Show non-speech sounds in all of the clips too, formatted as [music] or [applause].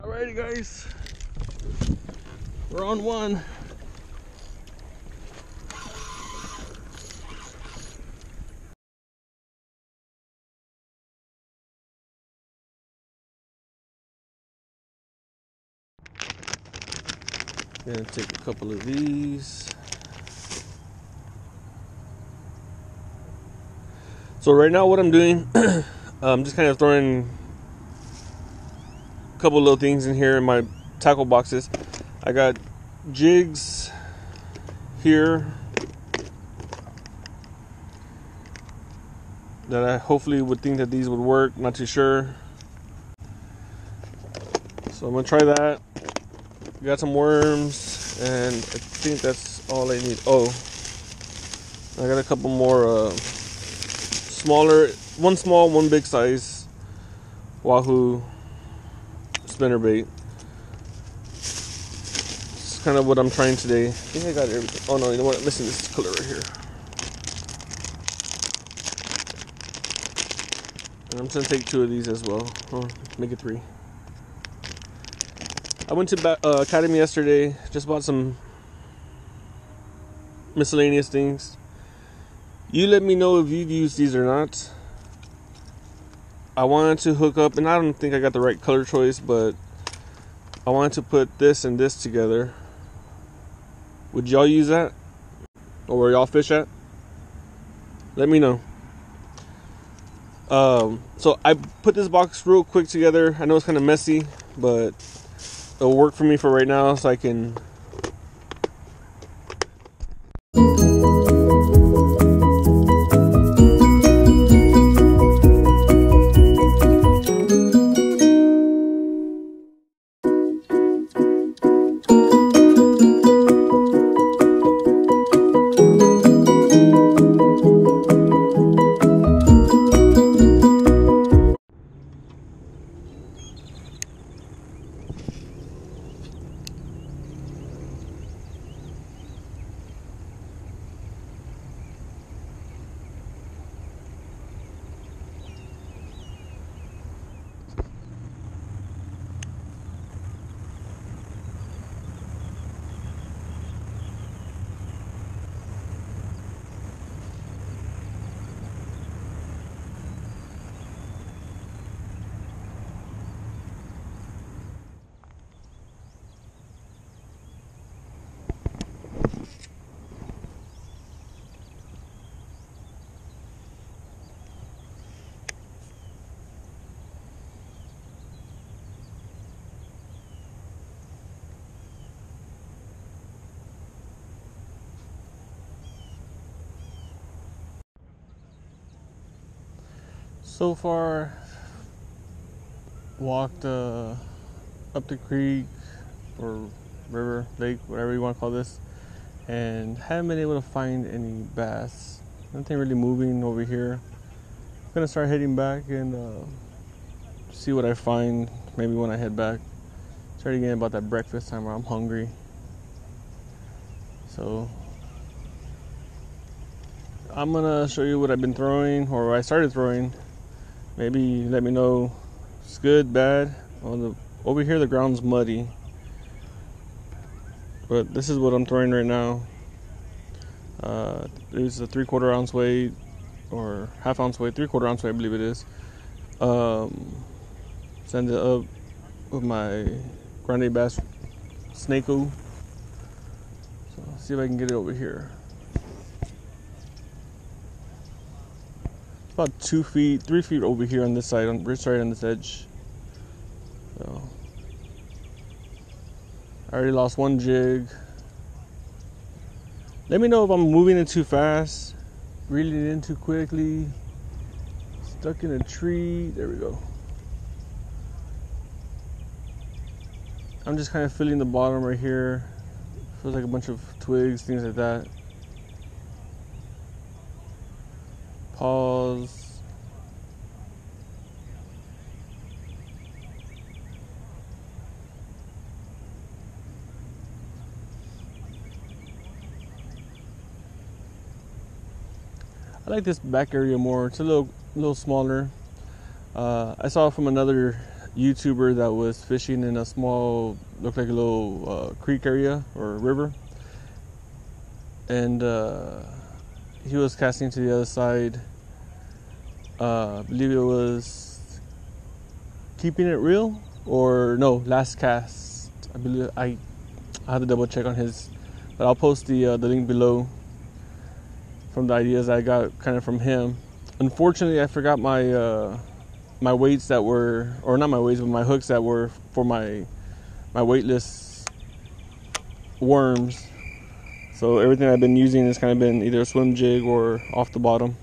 Alrighty guys, we're on one. Gonna take a couple of these. So right now what I'm doing, [clears throat] I'm just kind of throwing couple little things in here in my tackle boxes. I got jigs here that I hopefully would think that these would work. Not too sure. So I'm gonna try that. Got some worms, and I think that's all I need. Oh, I got a couple more uh, smaller, one small, one big size wahoo spinner bait. It's kind of what I'm trying today. I think I got everything. Oh no, you know what? Listen, this color right here. And I'm gonna take two of these as well. Oh, make it three. I went to uh, Academy yesterday. Just bought some miscellaneous things. You let me know if you've used these or not. I wanted to hook up, and I don't think I got the right color choice, but I wanted to put this and this together. Would y'all use that? Or where y'all fish at? Let me know. Um, so I put this box real quick together. I know it's kind of messy, but it'll work for me for right now so I can So far, walked uh, up the creek or river, lake, whatever you want to call this, and haven't been able to find any bass. Nothing really moving over here. I'm gonna start heading back and uh, see what I find. Maybe when I head back. Starting again about that breakfast time where I'm hungry. So I'm gonna show you what I've been throwing or I started throwing maybe let me know it's good, bad. On the over here, the ground's muddy, but this is what I'm throwing right now. Uh, a three quarter ounce weight or half ounce weight, three quarter ounce weight, I believe it is. Um, send it up with my grande bass snako. So see if I can get it over here. About two feet, three feet over here on this side, on right side on this edge. So I already lost one jig. Let me know if I'm moving it too fast, reeling it in too quickly, stuck in a tree. There we go. I'm just kind of feeling the bottom right here. Feels like a bunch of twigs, things like that. Pause. I like this back area more. It's a little, little smaller. Uh, I saw from another YouTuber that was fishing in a small, looked like a little uh, creek area or river, and uh, he was casting to the other side. Uh, I believe it was keeping it real or no last cast. I believe I I had to double check on his, but I'll post the uh, the link below from the ideas I got kind of from him. Unfortunately, I forgot my uh, my weights that were, or not my weights, but my hooks that were for my my weightless worms. So everything I've been using has kind of been either a swim jig or off the bottom.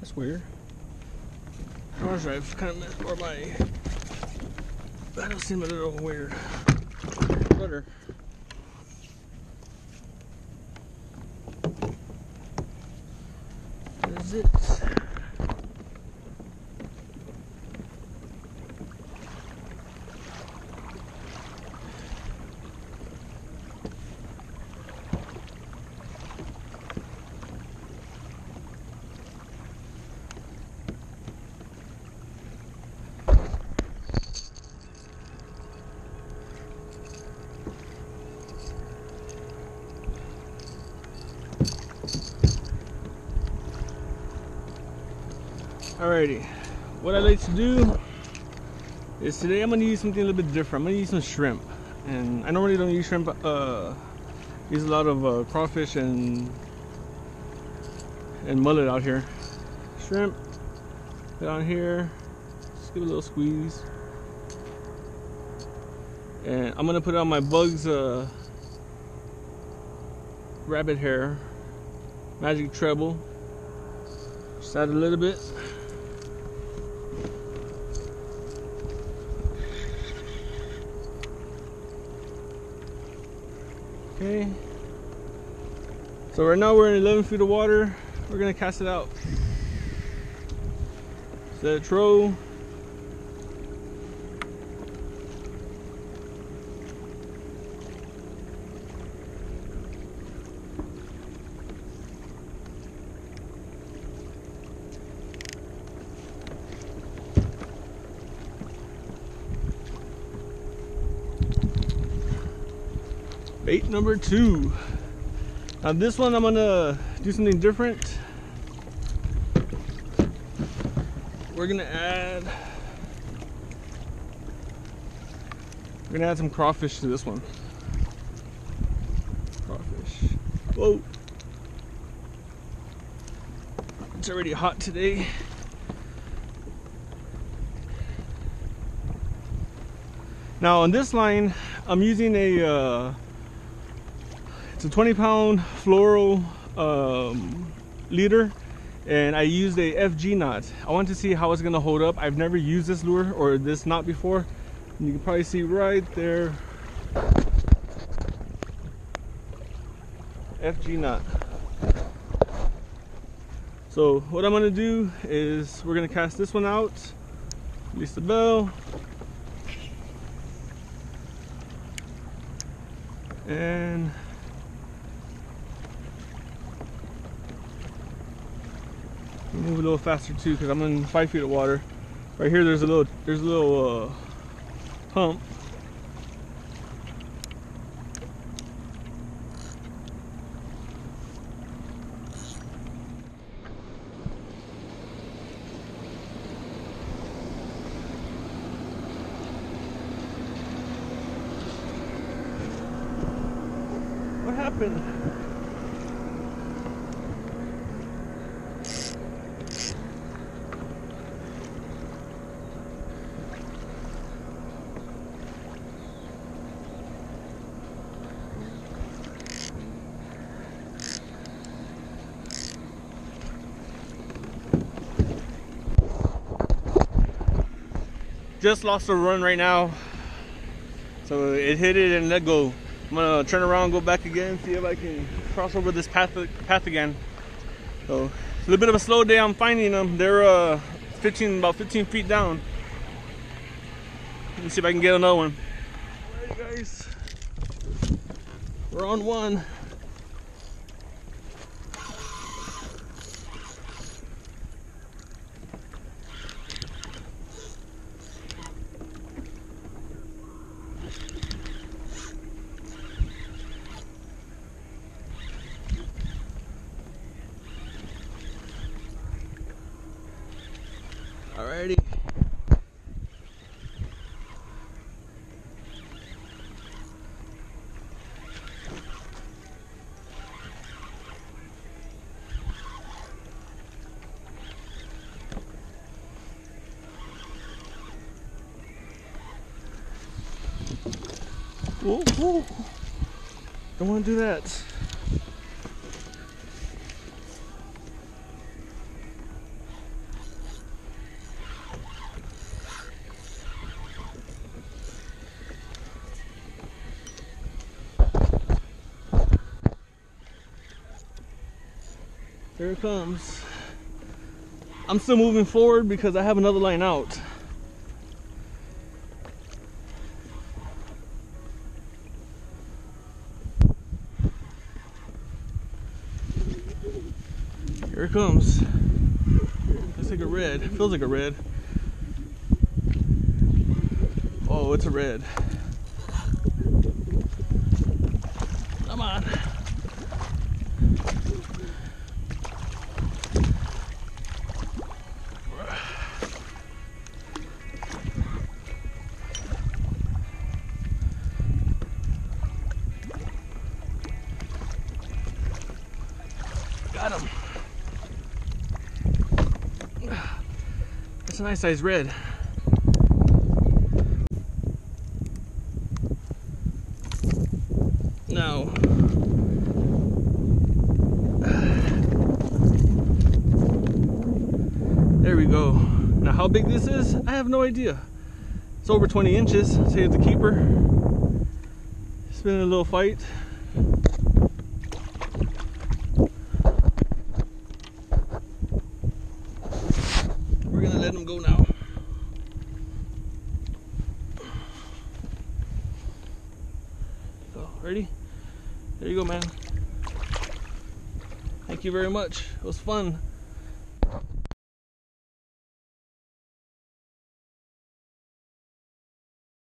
That's weird. Hard drive kind of, or my battle seem a little weird. Flutter. Is it? Alrighty, what I like to do is today I'm gonna use something a little bit different. I'm gonna use some shrimp, and I normally don't use shrimp. Uh, use a lot of uh, crawfish and and mullet out here. Shrimp, on here, just give it a little squeeze, and I'm gonna put on my bugs uh, rabbit hair magic treble. Just add a little bit. Okay. So right now we're in 11 feet of water. We're gonna cast it out. Set troll. Bait number two. Now this one I'm gonna do something different. We're gonna add we're gonna add some crawfish to this one. Crawfish. Whoa. It's already hot today. Now on this line, I'm using a uh, a 20 pound fluoro um, leader and I used a FG knot. I want to see how it's gonna hold up. I've never used this lure or this knot before. And you can probably see right there. FG knot. So what I'm gonna do is we're gonna cast this one out, release the bell, and move a little faster too because I'm in five feet of water. Right here, there's a little, there's a little uh, hump. What happened? Just lost a run right now. So it hit it and let go. I'm gonna turn around, go back again, see if I can cross over this path path again. So a little bit of a slow day I'm finding them. They're uh, 15, about 15 feet down. Let me see if I can get another one. Alright guys, we're on one. Alrighty. Whoa, whoa. Don't want to do that. It comes. I'm still moving forward because I have another line out. Here it comes. Looks like a red. Feels like a red. Oh, it's a red. Come on. That's a nice size red. Now, there we go. Now, how big this is, I have no idea. It's over 20 inches. Say it's a keeper. It's been a little fight. We're gonna let him go now. So, ready? There go, man. Thank you very much. It was fun.